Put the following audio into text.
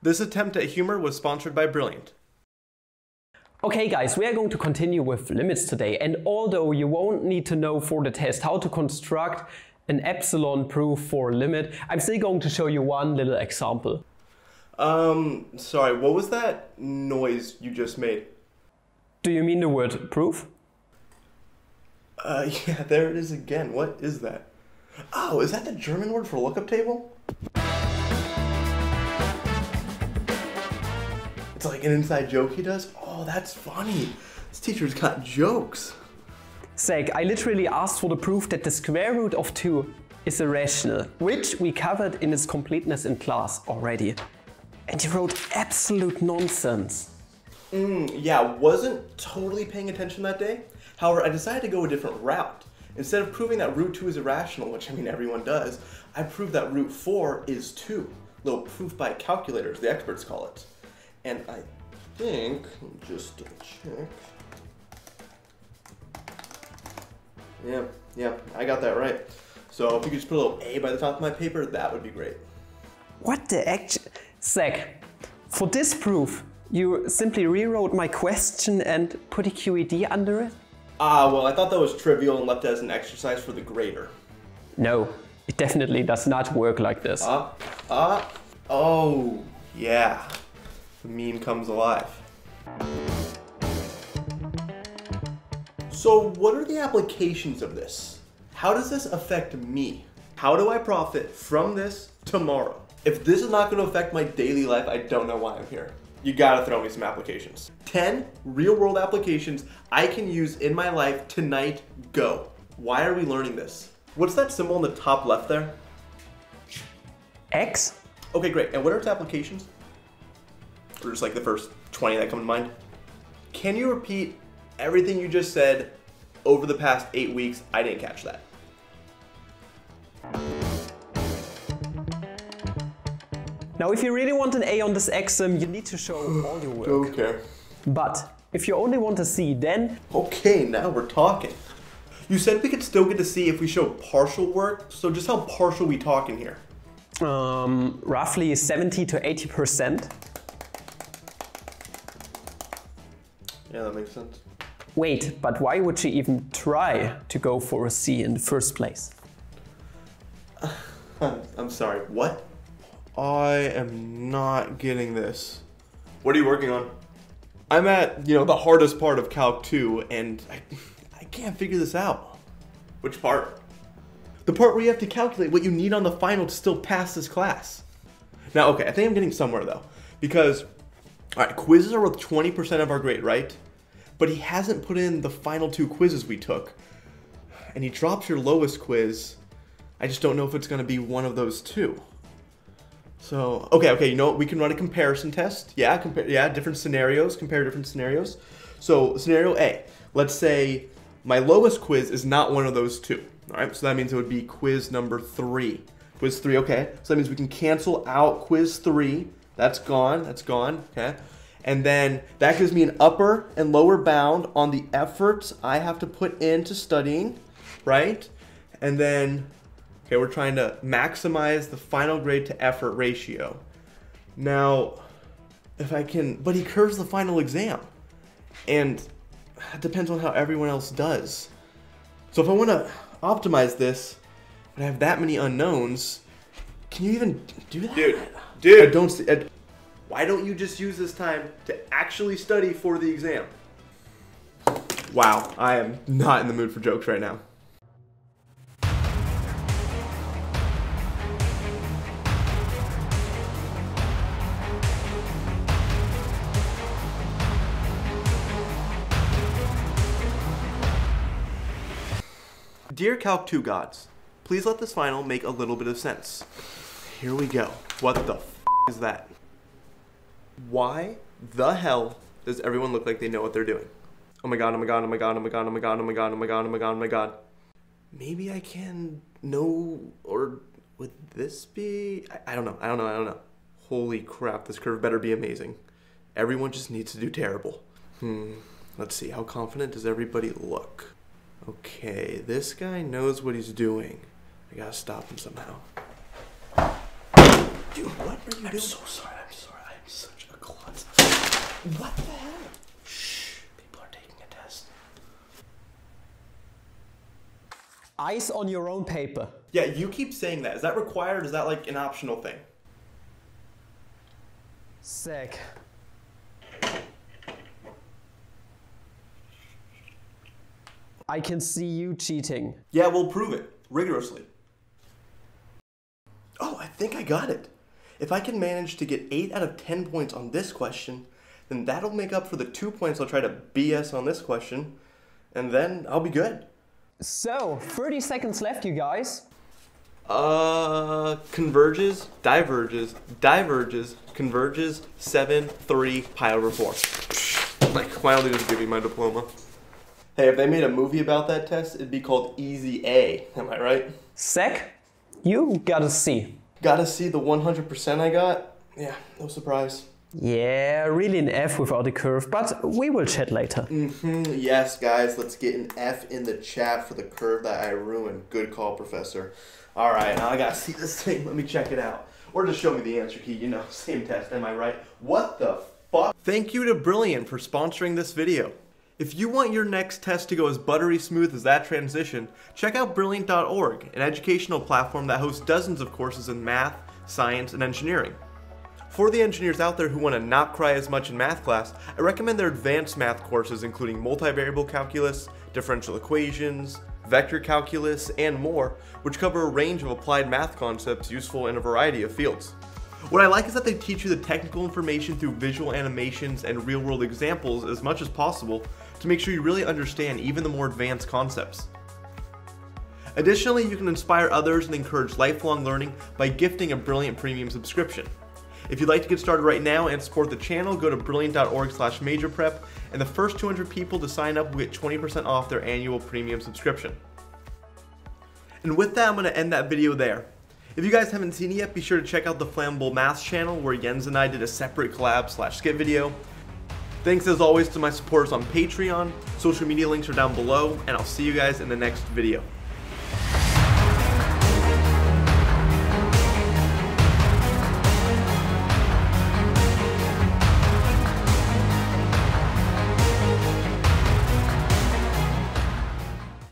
This attempt at humor was sponsored by Brilliant. Okay guys, we are going to continue with limits today and although you won't need to know for the test how to construct an epsilon proof for a limit, I'm still going to show you one little example. Um, sorry, what was that noise you just made? Do you mean the word proof? Uh, yeah, there it is again. What is that? Oh, is that the German word for lookup table? It's like an inside joke he does. Oh, that's funny. This teacher's got jokes. Zach, I literally asked for the proof that the square root of 2 is irrational, which we covered in its completeness in class already. And you wrote absolute nonsense. Mm, yeah, wasn't totally paying attention that day. However, I decided to go a different route. Instead of proving that root 2 is irrational, which I mean everyone does, I proved that root 4 is 2. Little proof by calculators, the experts call it. And I think, just double check. Yeah, yeah, I got that right. So if you could just put a little A by the top of my paper, that would be great. What the act? Zach, for this proof, you simply rewrote my question and put a QED under it? Ah, well, I thought that was trivial and left it as an exercise for the grader. No, it definitely does not work like this. Ah, ah, oh, yeah. The meme comes alive. So what are the applications of this? How does this affect me? How do I profit from this tomorrow? If this is not going to affect my daily life, I don't know why I'm here. You gotta throw me some applications. 10 real world applications I can use in my life tonight, go. Why are we learning this? What's that symbol in the top left there? X? Okay, great. And what are its applications? Or just like the first 20 that come to mind? Can you repeat everything you just said over the past eight weeks? I didn't catch that. Now, if you really want an A on this exam, you need to show all your work. Okay. But if you only want a C, then Okay, now we're talking. You said we could still get to see if we show partial work, so just how partial we talking here? um, roughly 70 to 80 percent. Yeah, that makes sense. Wait, but why would she even try to go for a C in the first place? I'm sorry, what? I am not getting this. What are you working on? I'm at, you know, the hardest part of Calc 2, and I, I can't figure this out. Which part? The part where you have to calculate what you need on the final to still pass this class. Now, okay, I think I'm getting somewhere though. Because, alright, quizzes are worth 20% of our grade, right? But he hasn't put in the final two quizzes we took. And he drops your lowest quiz. I just don't know if it's going to be one of those two. So, okay, okay, you know what? We can run a comparison test. Yeah, compare yeah, different scenarios, compare different scenarios. So, scenario A, let's say my lowest quiz is not one of those two. All right, so that means it would be quiz number three. Quiz three, okay. So that means we can cancel out quiz three. That's gone, that's gone, okay. And then that gives me an upper and lower bound on the efforts I have to put into studying, right? And then Okay, we're trying to maximize the final grade to effort ratio. Now, if I can, but he curves the final exam. And it depends on how everyone else does. So if I want to optimize this, and I have that many unknowns, can you even do that? Dude, dude. I don't see, I, uh, why don't you just use this time to actually study for the exam? Wow, I am not in the mood for jokes right now. Dear Calc 2 gods, please let this final make a little bit of sense. Here we go. What the is that? Why the hell does everyone look like they know what they're doing? Oh my god, oh my god, oh my god, oh my god, oh my god, oh my god, oh my god, oh my god, oh my god. Maybe I can know, or would this be? I, I don't know, I don't know, I don't know. Holy crap, this curve better be amazing. Everyone just needs to do terrible. Hmm, let's see, how confident does everybody look? Okay, this guy knows what he's doing. I gotta stop him somehow. Dude, what are you I'm doing? so sorry. I'm sorry. I What the hell? Shh. People are taking a test. Eyes on your own paper. Yeah, you keep saying that. Is that required? Is that like an optional thing? Sick. I can see you cheating. Yeah, we'll prove it rigorously. Oh, I think I got it. If I can manage to get 8 out of 10 points on this question, then that'll make up for the 2 points I'll try to BS on this question, and then I'll be good. So, 30 seconds left, you guys. Uh, converges, diverges, diverges, converges, 7, 3, pi over 4. Like, why don't they just give me my diploma? Hey, if they made a movie about that test, it'd be called Easy A. Am I right? Zach, you got a C. Gotta see the 100% I got? Yeah, no surprise. Yeah, really an F without a curve, but we will chat later. hmm Yes, guys, let's get an F in the chat for the curve that I ruined. Good call, Professor. All right, now I gotta see this thing. Let me check it out. Or just show me the answer key. You know, same test, am I right? What the fuck? Thank you to Brilliant for sponsoring this video. If you want your next test to go as buttery smooth as that transition, check out Brilliant.org, an educational platform that hosts dozens of courses in math, science, and engineering. For the engineers out there who want to not cry as much in math class, I recommend their advanced math courses including multivariable calculus, differential equations, vector calculus, and more, which cover a range of applied math concepts useful in a variety of fields. What I like is that they teach you the technical information through visual animations and real world examples as much as possible to make sure you really understand even the more advanced concepts. Additionally, you can inspire others and encourage lifelong learning by gifting a Brilliant Premium subscription. If you'd like to get started right now and support the channel, go to brilliant.org slash majorprep, and the first 200 people to sign up will get 20% off their annual premium subscription. And with that, I'm going to end that video there. If you guys haven't seen it yet, be sure to check out the Flammable Maths channel where Jens and I did a separate collab slash skit video. Thanks as always to my supporters on Patreon, social media links are down below, and I'll see you guys in the next video.